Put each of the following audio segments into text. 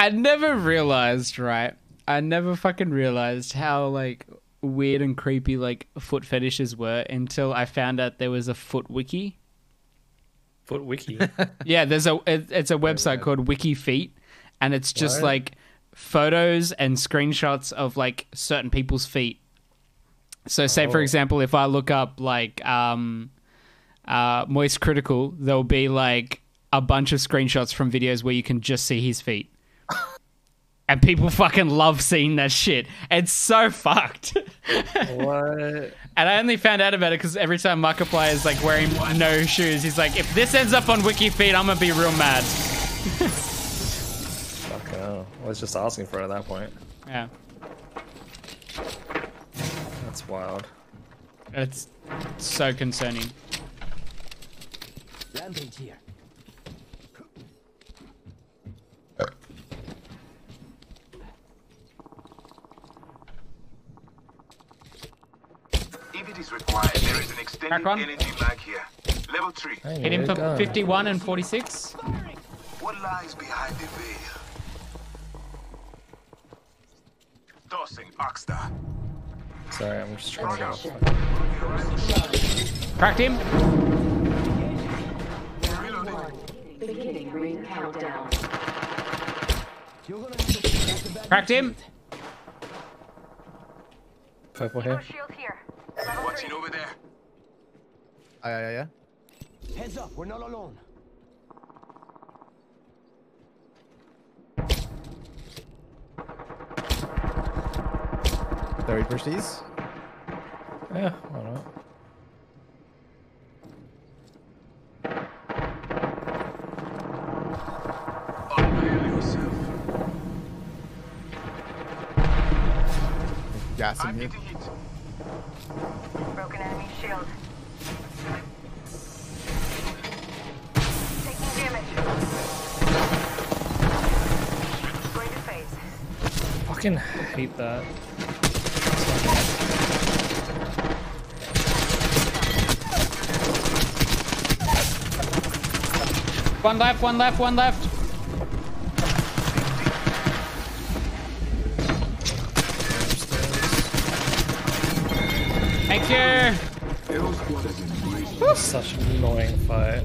I never realized, right? I never fucking realized how like weird and creepy like foot fetishes were until I found out there was a foot wiki. Foot wiki. Yeah, there's a it, it's a website called Wiki Feet, and it's just What? like photos and screenshots of like certain people's feet. So, say for Oh. example, if I look up like um, uh, Moist Critical, there'll be like a bunch of screenshots from videos where you can just see his feet. And people fucking love seeing that shit. It's so fucked. what? And I only found out about it because every time Markiplier is like wearing no shoes, he's like, if this ends up on Wiki Feet, I'm gonna be real mad. Fuck no. I was just asking for it at that point. Yeah, That's wild. it's so concerning. Rampage here. Is required, there is an extended Crack one. energy mag here. Level 3. Hey, Hit him for gun. 51 and 46. What lies behind the veil? Tossing arc star. Sorry, I'm just trying to get off. Cracked him. Beginning ring countdown. You're gonna have to that's the bad Cracked him. Purple here. Shield here. Watching over there. Yeah, yeah, yeah. Heads up, we're not alone. Did we push these? Yeah, why not? Unveil yourself. Gas in here. Getting hit. Broken enemy shield. Taking damage. Going to phase. Fucking hate that. One left, one left, one left. Thank you. Such an annoying fight.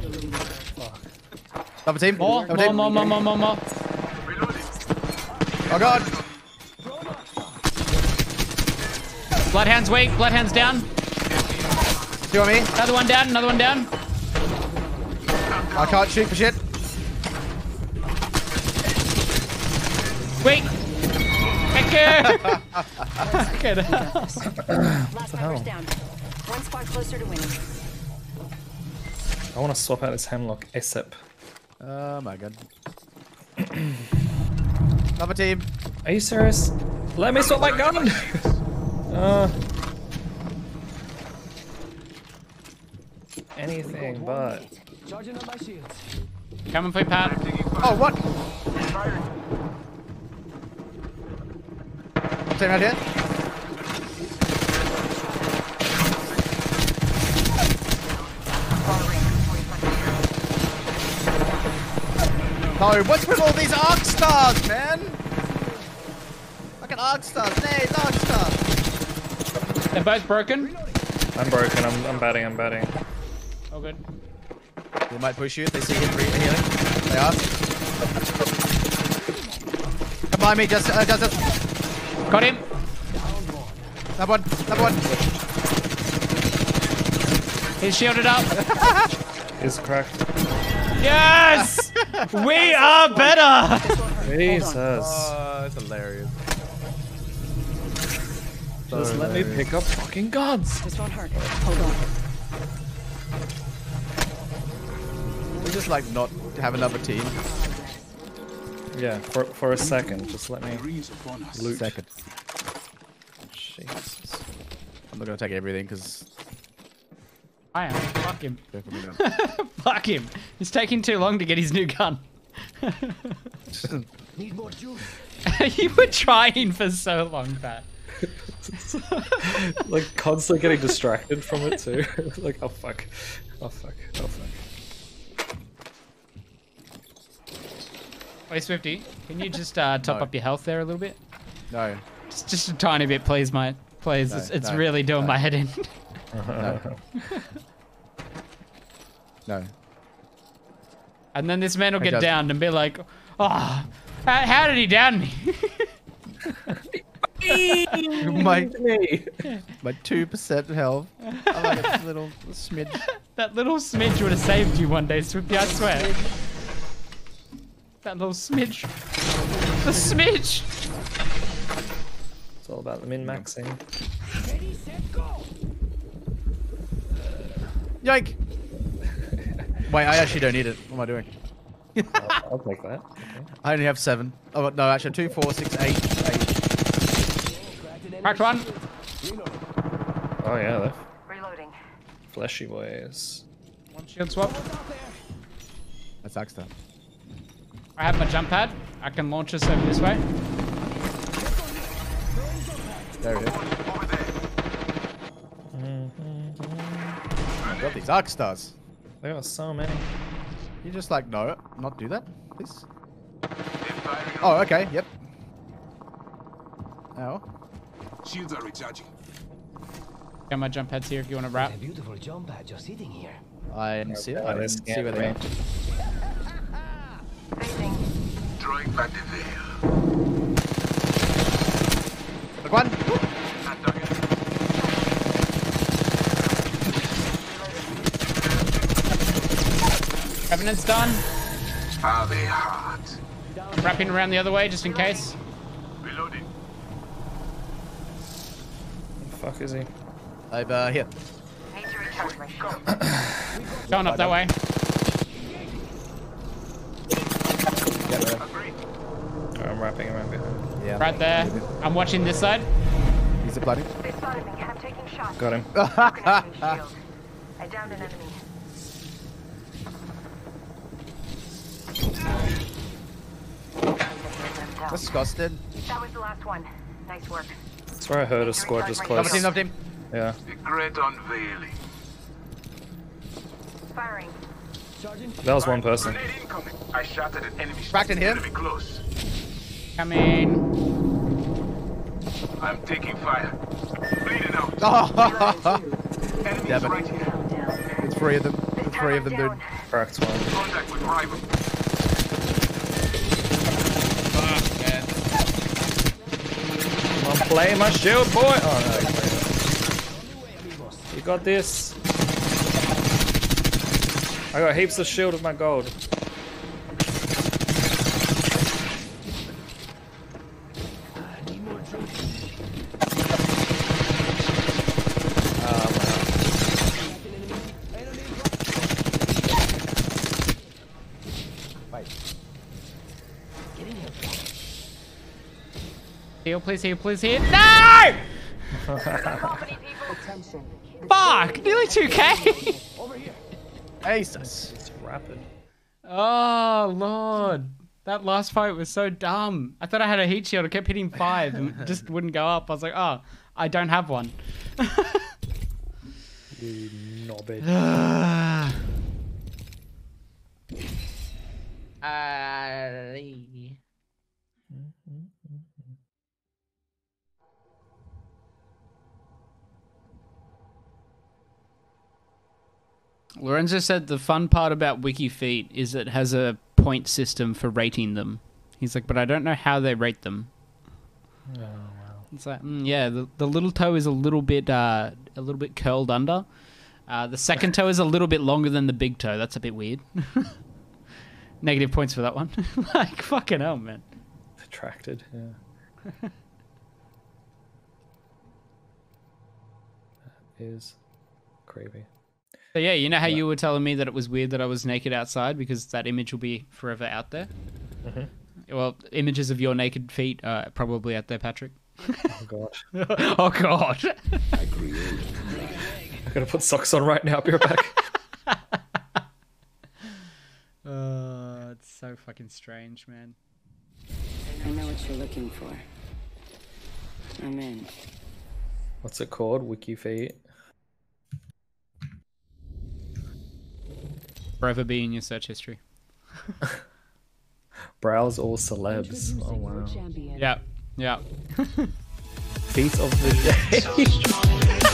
Double team. More, Double more, team. more, more, more, more, more. Oh god. Bloodhound's weak. Bloodhound's down. Two on me. Another one down. Another one down. I can't shoot for shit. Weak. Thank you. Fucking hell. Last member's down. One squad closer to winning. I want to swap out this Hemlok ASAP. Oh my god. Another team. Are you serious? Let me swap my gun! uh, anything but. Charging up my shields. Coming for Pat. Oh, what? Team right here. No, what's with all these arc stars, man? Fucking arc stars. Nay, arc stars. They're both broken. I'm broken, I'm, I'm batting, I'm batting. Oh, good. They might push you if they see hit re- healing. They are. Come by me, just, uh, just, Got him. Another one, another one. He's shielded up. He's cracked. Yes! we are better! Jesus. Oh, that's hilarious. Just let me pick up fucking guns. This won't hurt. Hold on. We just like not have another team. Yeah, for, for a second, just let me Rings upon us. loot. Second. Jesus. I'm not gonna take everything because I am. Fuck him. Fuck him. It's taking too long to get his new gun. Need more juice. you were trying for so long, Pat. like constantly getting distracted from it too. like, oh fuck. Oh fuck. Oh fuck. Wait, Swifty, can you just uh, top No. up your health there a little bit? No. Just, just a tiny bit, please, mate. Please, No, it's, it's no, really doing no. my head in. No. no. And then this man will Hey, get Justin. downed and be like, "Oh, how, how did he down me?" my my two percent health. I'm like a little smidge. that little smidge would have saved you one day, Swifty. I swear. That little smidge. The smidge. It's all about the min maxing. Uh, yike! Wait, I actually don't need it. What am I doing? I'll, I'll take that. Okay. I only have seven. Oh no, actually two, four, six, eight, eight. Cracked one. Oh yeah, the Reloading. fleshy boys. One shield swap. That's arc star. I have my jump pad. I can launch us over this way. There it is. Over there. Got these arc stars. They got so many. You just like no, not do that, please. Oh, okay. Yep. Ow. Shields are recharging. Got my jump pads here if you want to wrap. A beautiful jump pad just sitting here. I didn't see it. Oh, I didn't see where they scan Drawing back the veil. Look one. Not. Revenant's done. Are they hot? Wrapping around the other way just in case. Reloading. What the fuck is he? Over here. Need to recharge my shield. Going up that way. Get there. Agreed. I'm wrapping around behind. Yeah. Right there. I'm watching this side. He's a bloody. They spotted me. I'm taking shots. Got him. Broken. I downed an enemy. Disgusted. That was the last one. Nice work. That's where I heard a squad just Another close. team, another team. Yeah. The great unveiling. Firing. That was one person. Grenade. I shot at an enemy. Cracked in here. Enemy close. Coming. I'm taking fire. Bleeding out. Oh, Enemies Damn it. right here. Down. it's three of them. This It's three of them, turret's dude. down. Cracked one. Contact with rival. Come on, play my shield, boy! Oh no, he played it. You got this. I got heaps of shield of my gold. Heal, please heal, please heal. No! Company Fuck! Nearly 2k! Aces. It's rapid. oh, Lord. That last fight was so dumb. I thought I had a heat shield. I kept hitting five and it just wouldn't go up. I was like, oh, I don't have one. You knobhead. Ali. Ah, Lorenzo said the fun part about WikiFeet is it has a point system for rating them. He's like, but I don't know how they rate them. It's like, mm, yeah, the, the little toe is a little bit uh, a little bit curled under. Uh, the second toe is a little bit longer than the big toe. That's a bit weird. Negative points for that one. like fucking hell, man. Attracted, yeah. that is creepy. So yeah, you know how you were telling me that it was weird that I was naked outside because that image will be forever out there. Well, images of your naked feet are probably out there, Patrick. Oh god. oh God. I'm gonna put socks on right now, be right back. Uh, it's so fucking strange, man. I know what you're looking for. I'm in. What's it called? Wiki feet. Forever be in your search history. Browse all celebs. Oh wow. Champion. Yeah, yeah. Feet of the day.